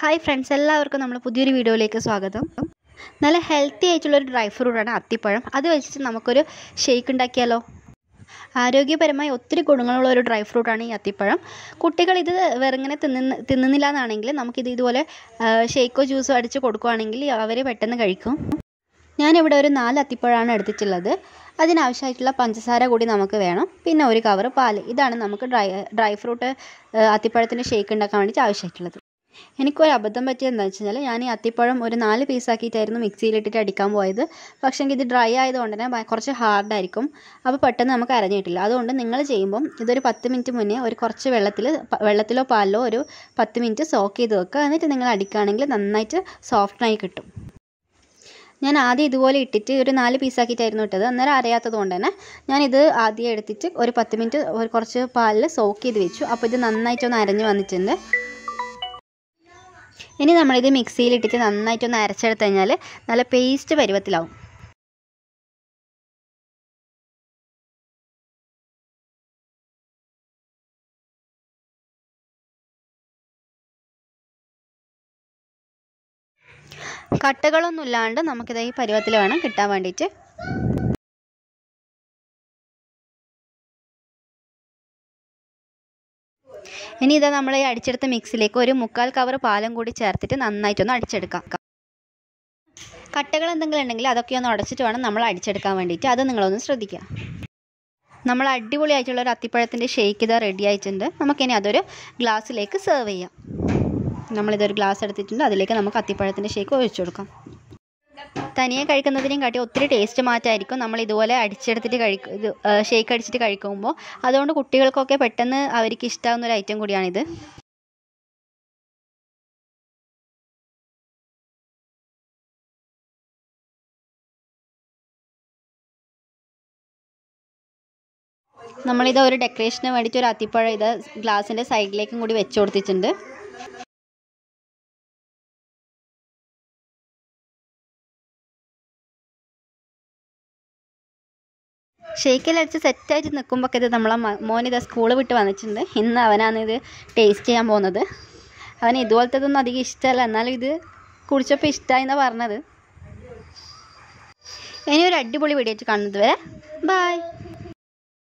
Hi friends എല്ലാവർക്കും നമ്മൾ പുതിയൊരു വീഡിയോയിലേക്ക് സ്വാഗതം. നല്ല ഹെൽത്തി ആയിട്ടുള്ളൊരു ഡ്രൈ ഫ്രൂട്ടാണ് അത്തിപ്പഴം. അത് വെച്ചിട്ട് നമുക്കൊരു ഷേക്ക് ഉണ്ടാക്കിയാലോ? ആരോഗ്യപരമായി ഒത്തിരി ഗുണങ്ങളുള്ള ഒരു ഡ്രൈ ഫ്രൂട്ടാണ് ഈ അത്തിപ്പഴം. കുട്ടികൾ ഇത് വെറുങ്ങനെ തിന്നുന്ന തിന്നുന്നില്ല എന്നാണെങ്കിൽ നമുക്കിത് ഇതുപോലെ ഷേക്കോ ജ്യൂസോ അടിച്ച് കൊടുക്കുകയാണെങ്കിൽ അവർ പെട്ടെന്ന് കഴിക്കും. ഞാനിവിടെ ഒരു നാല് അത്തിപ്പഴമാണ് എടുത്തിട്ടുള്ളത്. അതിനാവശ്യമായിട്ടുള്ള പഞ്ചസാര കൂടി നമുക്ക് വേണം. പിന്നെ ഒരു കവർ പാൽ. ഇതാണ് നമുക്ക് ഡ്രൈ ഡ്രൈ ഫ്രൂട്ട് അത്തിപ്പഴത്തിന്റെ ഷേക്ക് ഉണ്ടാക്കാൻ വേണ്ടിയിട്ട് ആവശ്യമായിട്ടുള്ളത്. എനിക്കൊരു അബദ്ധം പറ്റിയതെന്ന് വെച്ച് കഴിഞ്ഞാൽ ഞാൻ ഈ അത്തിപ്പഴം ഒരു നാല് പീസാക്കിയിട്ടായിരുന്നു മിക്സിയിലിട്ടിട്ട് അടിക്കാൻ പോയത്. പക്ഷേ ഇത് ഡ്രൈ ആയതുകൊണ്ട് തന്നെ കുറച്ച് ഹാർഡായിരിക്കും അപ്പോൾ പെട്ടെന്ന് നമുക്ക് അരഞ്ഞിട്ടില്ല. അതുകൊണ്ട് നിങ്ങൾ ചെയ്യുമ്പം ഇതൊരു പത്ത് മിനിറ്റ് മുന്നേ ഒരു കുറച്ച് വെള്ളത്തിൽ വെള്ളത്തിലോ പാലിലോ ഒരു പത്ത് മിനിറ്റ് സോക്ക് ചെയ്ത് വെക്കുക. എന്നിട്ട് നിങ്ങൾ അടിക്കുകയാണെങ്കിൽ നന്നായിട്ട് സോഫ്റ്റായി കിട്ടും. ഞാൻ ആദ്യം ഇതുപോലെ ഇട്ടിട്ട് ഒരു നാല് പീസാക്കിയിട്ടായിരുന്നു ഇട്ടത്. അന്നേരം അറിയാത്തത് കൊണ്ട് തന്നെ ഞാനിത് ആദ്യം എടുത്തിട്ട് ഒരു പത്ത് മിനിറ്റ് കുറച്ച് പാലിൽ സോക്ക് ചെയ്ത് വെച്ചു. അപ്പോൾ ഇത് നന്നായിട്ടൊന്ന് അരഞ്ഞ് വന്നിട്ടുണ്ട്. ഇനി നമ്മളിത് മിക്സിയിലിട്ടിട്ട് നന്നായിട്ടൊന്ന് അരച്ചെടുത്ത് കഴിഞ്ഞാൽ നല്ല പേസ്റ്റ് പരുവത്തിലാവും. കട്ടകളൊന്നുമില്ലാണ്ട് നമുക്കിത് ഈ പരുവത്തിൽ വേണം കിട്ടാൻ വേണ്ടിയിട്ട്. ഇനി ഇതാ നമ്മൾ ഈ അടിച്ചെടുത്ത മിക്സിലേക്ക് ഒരു മുക്കാൽ കവർ പാലും കൂടി ചേർത്തിട്ട് നന്നായിട്ടൊന്ന് അടിച്ചെടുക്കാം. കട്ടകൾ എന്തെങ്കിലും ഉണ്ടെങ്കിൽ അതൊക്കെ ഒന്ന് ഉടച്ചിട്ട് വേണം നമ്മൾ അടിച്ചെടുക്കാൻ വേണ്ടിയിട്ട്. അത് നിങ്ങളൊന്ന് ശ്രദ്ധിക്കുക. നമ്മൾ അടിപൊളിയായിട്ടുള്ള ഒരു അത്തിപ്പഴത്തിന്റെ ഷേക്ക് ഇതാ റെഡി ആയിട്ടുണ്ട്. നമുക്കിനി അതൊരു ഗ്ലാസ്സിലേക്ക് സെർവ് ചെയ്യാം. നമ്മളിതൊരു ഗ്ലാസ് എടുത്തിട്ടുണ്ട്. അതിലേക്ക് നമുക്ക് അത്തിപ്പഴത്തിന്റെ ഷേക്ക് ഒഴിച്ചു കൊടുക്കാം. തനിയെ കഴിക്കുന്നതിനെയും കാട്ടി ഒത്തിരി ടേസ്റ്റ് മാറ്റമായിരിക്കും നമ്മൾ ഇതുപോലെ അടിച്ചെടുത്തിട്ട് കഴിക്കും ഇത് ഷേക്ക് അടിച്ചിട്ട് കഴിക്കുമ്പോൾ. അതുകൊണ്ട് കുട്ടികൾക്കൊക്കെ പെട്ടെന്ന് അവർക്ക് ഇഷ്ടമാകുന്ന ഒരു ഐറ്റം കൂടിയാണിത്. നമ്മളിത് ഒരു ഡെക്കറേഷന് വേണ്ടിയിട്ട് ഒരു അത്തിപ്പഴം ഇത് ഗ്ലാസിന്റെ സൈഡിലേക്കും കൂടി വെച്ച് കൊടുത്തിട്ടുണ്ട്. ഷേക്കിൽ അടിച്ച് സെറ്റായിട്ട് നിൽക്കുമ്പോൾ ഇത് നമ്മളെ മോനിത് സ്കൂൾ വിട്ട് വന്നിട്ടുണ്ട്. ഇന്ന് അവനാണ് ഇത് ടേസ്റ്റ് ചെയ്യാൻ പോകുന്നത്. അവന് ഇതുപോലത്തതൊന്നും അധികം ഇഷ്ടമല്ല. എന്നാലും ഇത് കുടിച്ചപ്പോൾ ഇഷ്ടമായി എന്നാണ് പറഞ്ഞത്. ഇനി ഒരു അടിപൊളി വീഡിയോ ആയിട്ട് കാണുന്നത് വരെ. ബൈ